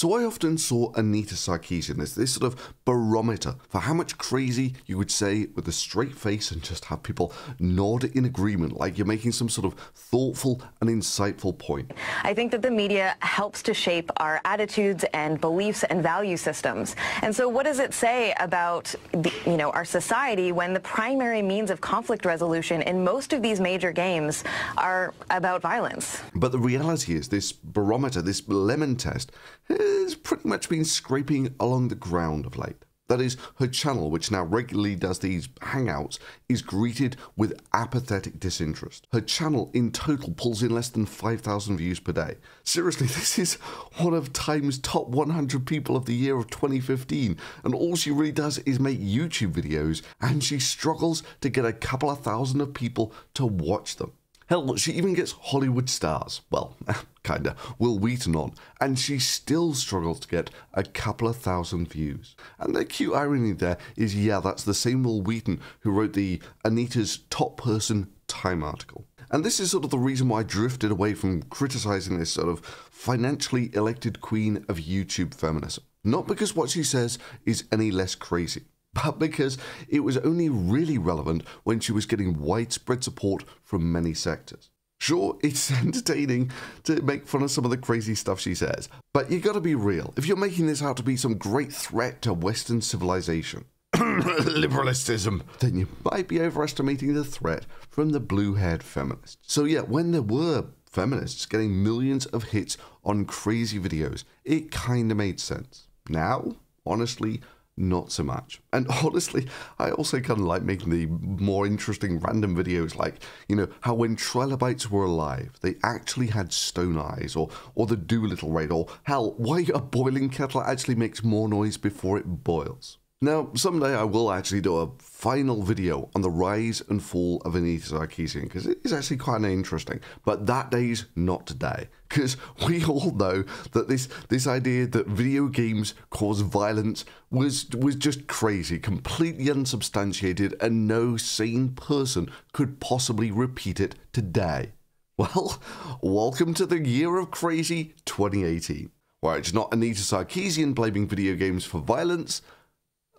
So I often saw Anita Sarkeesian as this sort of barometer for how much crazy you would say with a straight face and just have people nod in agreement like you're making some sort of thoughtful and insightful point. I think that the media helps to shape our attitudes and beliefs and value systems. And so what does it say about the, you know our society when the primary means of conflict resolution in most of these major games are about violence? But the reality is this barometer, this lemon test, eh, has pretty much been scraping along the ground of late. That is, her channel, which now regularly does these hangouts, is greeted with apathetic disinterest. Her channel in total pulls in less than 5,000 views per day. Seriously, this is one of Time's top 100 people of the year of 2015, and all she really does is make YouTube videos, and she struggles to get a couple of thousand of people to watch them. Hell, she even gets Hollywood stars, well, kinda, Wil Wheaton on, and she still struggles to get a couple of thousand views. And the cute irony there is, yeah, that's the same Wil Wheaton who wrote the Anita's Top Person Time article. And this is sort of the reason why I drifted away from criticizing this sort of financially elected queen of YouTube feminism. Not because what she says is any less crazy but because it was only really relevant when she was getting widespread support from many sectors. Sure, it's entertaining to make fun of some of the crazy stuff she says, but you gotta be real. If you're making this out to be some great threat to Western civilization, liberalism, then you might be overestimating the threat from the blue haired feminists. So, yeah, when there were feminists getting millions of hits on crazy videos, it kinda made sense. Now, honestly, not so much. And honestly, I also kind of like making the more interesting random videos like, you know, how when trilobites were alive, they actually had stone eyes, or, or the Doolittle raid, or hell, why a boiling kettle actually makes more noise before it boils. Now, someday I will actually do a final video on the rise and fall of Anita Sarkeesian because it is actually quite interesting. But that day's not today because we all know that this this idea that video games cause violence was was just crazy, completely unsubstantiated, and no sane person could possibly repeat it today. Well, welcome to the year of crazy 2018, where it's not Anita Sarkeesian blaming video games for violence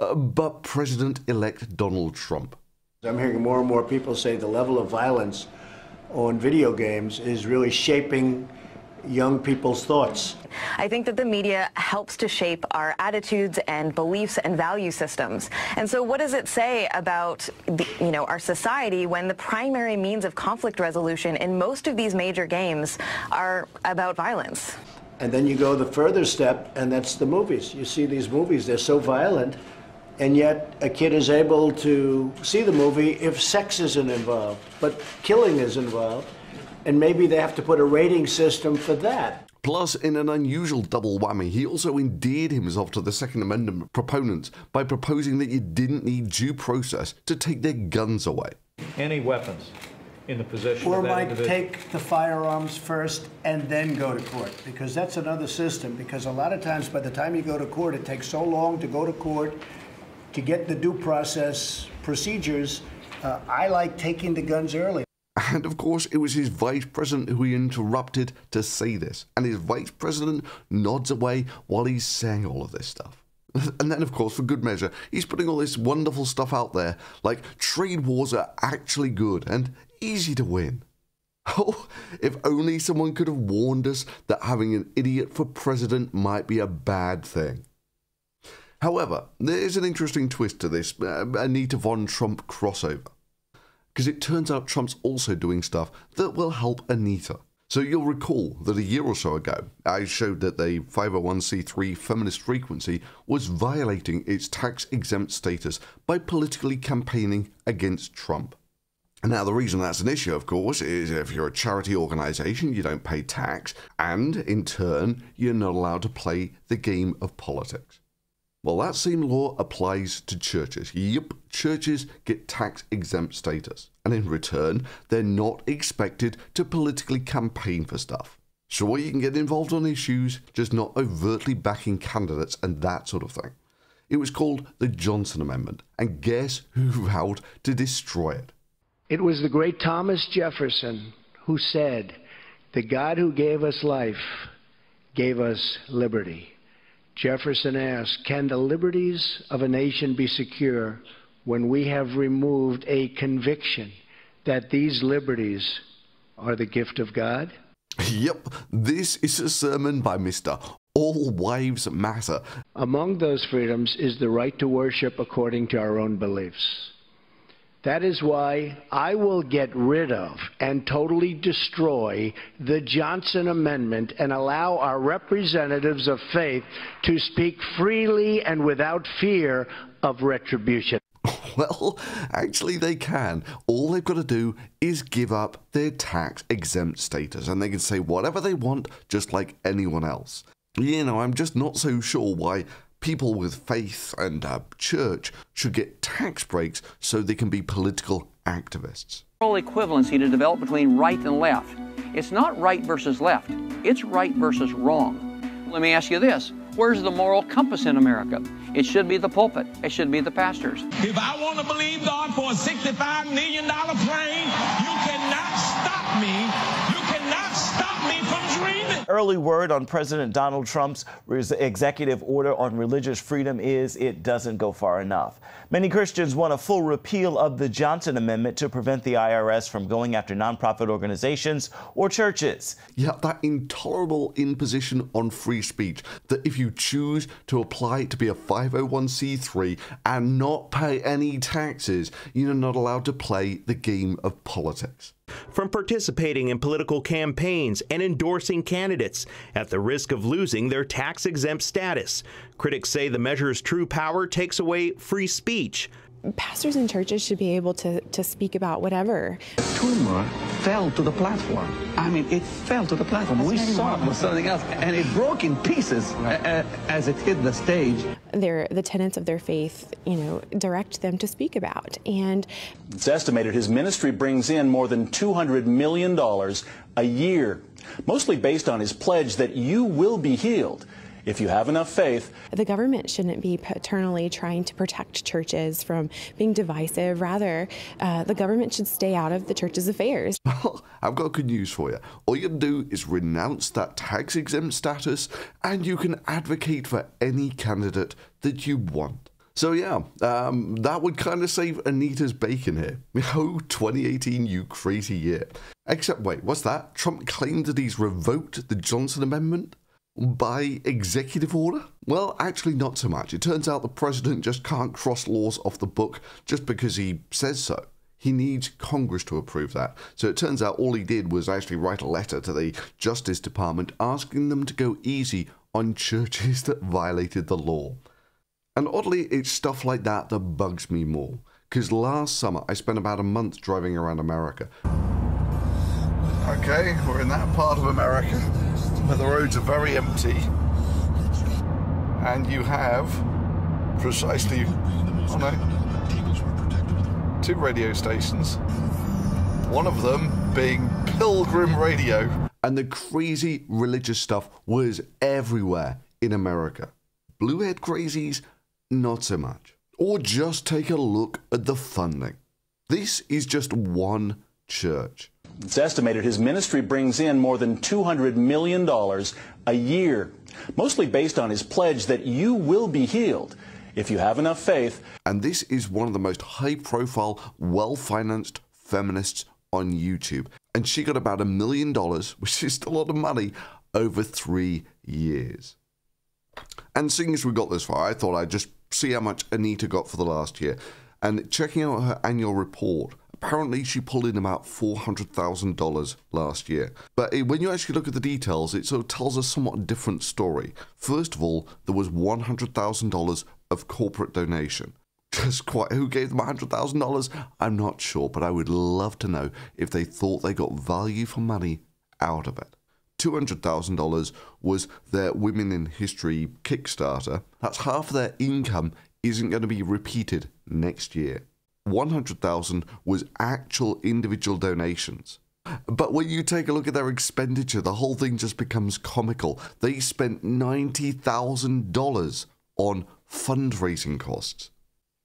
uh, but President elect Donald Trump. I'm hearing more and more people say the level of violence on video games is really shaping young people's thoughts. I think that the media helps to shape our attitudes and beliefs and value systems. And so what does it say about the, you know our society when the primary means of conflict resolution in most of these major games are about violence? And then you go the further step and that's the movies. You see these movies, they're so violent and yet a kid is able to see the movie if sex isn't involved, but killing is involved, and maybe they have to put a rating system for that. Plus, in an unusual double whammy, he also endeared himself to the Second Amendment proponents by proposing that you didn't need due process to take their guns away. Any weapons in the possession or of that might individual. take the firearms first and then go to court because that's another system because a lot of times by the time you go to court it takes so long to go to court to get the due process procedures, uh, I like taking the guns early. And of course, it was his vice president who he interrupted to say this. And his vice president nods away while he's saying all of this stuff. And then, of course, for good measure, he's putting all this wonderful stuff out there, like trade wars are actually good and easy to win. Oh, if only someone could have warned us that having an idiot for president might be a bad thing. However, there is an interesting twist to this uh, Anita Von Trump crossover. Because it turns out Trump's also doing stuff that will help Anita. So you'll recall that a year or so ago, I showed that the 501c3 feminist frequency was violating its tax exempt status by politically campaigning against Trump. Now, the reason that's an issue, of course, is if you're a charity organization, you don't pay tax, and in turn, you're not allowed to play the game of politics. Well, that same law applies to churches. Yep, churches get tax exempt status. And in return, they're not expected to politically campaign for stuff. Sure, you can get involved on issues, just not overtly backing candidates and that sort of thing. It was called the Johnson Amendment, and guess who vowed to destroy it? It was the great Thomas Jefferson who said, The God who gave us life gave us liberty. Jefferson asked, Can the liberties of a nation be secure when we have removed a conviction that these liberties are the gift of God? Yep, this is a sermon by Mr. All Wives Matter. Among those freedoms is the right to worship according to our own beliefs. That is why I will get rid of and totally destroy the Johnson Amendment and allow our representatives of faith to speak freely and without fear of retribution. Well, actually, they can. All they've got to do is give up their tax exempt status and they can say whatever they want, just like anyone else. You know, I'm just not so sure why people with faith and uh, church should get tax breaks so they can be political activists. Moral equivalency to develop between right and left. It's not right versus left, it's right versus wrong. Let me ask you this where's the moral compass in America? It should be the pulpit, it should be the pastors. If I want to believe God for a $65 million plane, you cannot stop me. You cannot stop me from dreaming. Early word on President Donald Trump's executive order on religious freedom is it doesn't go far enough. Many Christians want a full repeal of the Johnson Amendment to prevent the IRS from going after nonprofit organizations or churches. Yeah, that intolerable imposition on free speech that if you choose to apply to be a 501c3 and not pay any taxes, you're not allowed to play the game of politics from participating in political campaigns and endorsing candidates at the risk of losing their tax exempt status. Critics say the measure's true power takes away free speech. Pastors and churches should be able to, to speak about whatever. Tumor fell to the platform. I mean, it fell to the platform. We saw it was something else, and it broke in pieces right. Uh, uh, as it hit the stage. Their, the tenets of their faith, you know, direct them to speak about. And it's estimated his ministry brings in more than $200 million a year, mostly based on his pledge that you will be healed if you have enough faith. The government shouldn't be paternally trying to protect churches from being divisive. Rather, uh, the government should stay out of the church's affairs. I've got good news for you. All you do is renounce that tax exempt status and you can advocate for any candidate that you want. So yeah, um, that would kind of save Anita's bacon here. Oh, 2018, you crazy year. Except wait, what's that? Trump claimed that he's revoked the Johnson Amendment? By executive order? Well, actually, not so much. It turns out the president just can't cross laws off the book just because he says so. He needs Congress to approve that. So it turns out all he did was actually write a letter to the Justice Department asking them to go easy on churches that violated the law. And oddly, it's stuff like that that bugs me more. Because last summer, I spent about a month driving around America. Okay, we're in that part of America where the roads are very empty and you have precisely oh no, two radio stations, one of them being Pilgrim Radio. And the crazy religious stuff was everywhere in America. Bluehead crazies, not so much. Or just take a look at the funding. This is just one church. It's estimated his ministry brings in more than $200 million a year, mostly based on his pledge that you will be healed if you have enough faith. And this is one of the most high profile, well financed feminists on YouTube. And she got about a million dollars, which is still a lot of money, over three years. And seeing as we got this far, I thought I'd just see how much Anita got for the last year. And checking out her annual report, apparently she pulled in about $400,000 last year. But when you actually look at the details, it sort of tells a somewhat different story. First of all, there was $100,000 of corporate donation. Just quite who gave them $100,000? I'm not sure, but I would love to know if they thought they got value for money out of it. $200,000 was their Women in History Kickstarter. That's half their income isn't going to be repeated next year. 100,000 was actual individual donations. But when you take a look at their expenditure, the whole thing just becomes comical. They spent $90,000 on fundraising costs.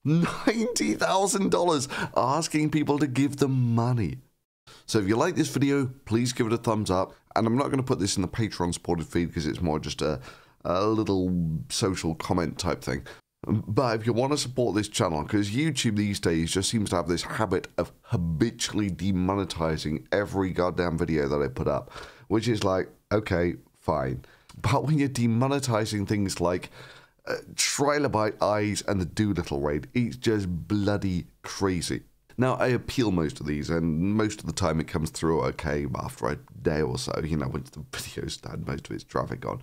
$90,000 asking people to give them money. So if you like this video, please give it a thumbs up. And I'm not going to put this in the Patreon supported feed because it's more just a, a little social comment type thing. But if you want to support this channel, because YouTube these days just seems to have this habit of habitually demonetizing every goddamn video that I put up, which is like, okay, fine. But when you're demonetizing things like uh, Trilobite Eyes and the Doolittle Raid, it's just bloody crazy. Now, I appeal most of these, and most of the time it comes through okay after a day or so, you know, once the video's done, most of its traffic on.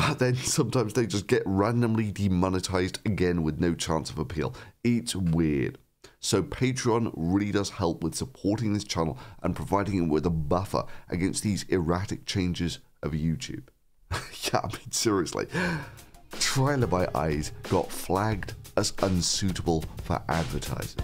But then sometimes they just get randomly demonetized again with no chance of appeal. It's weird. So Patreon really does help with supporting this channel and providing it with a buffer against these erratic changes of YouTube. yeah, I mean, seriously. Trilobite Eyes got flagged as unsuitable for advertisers.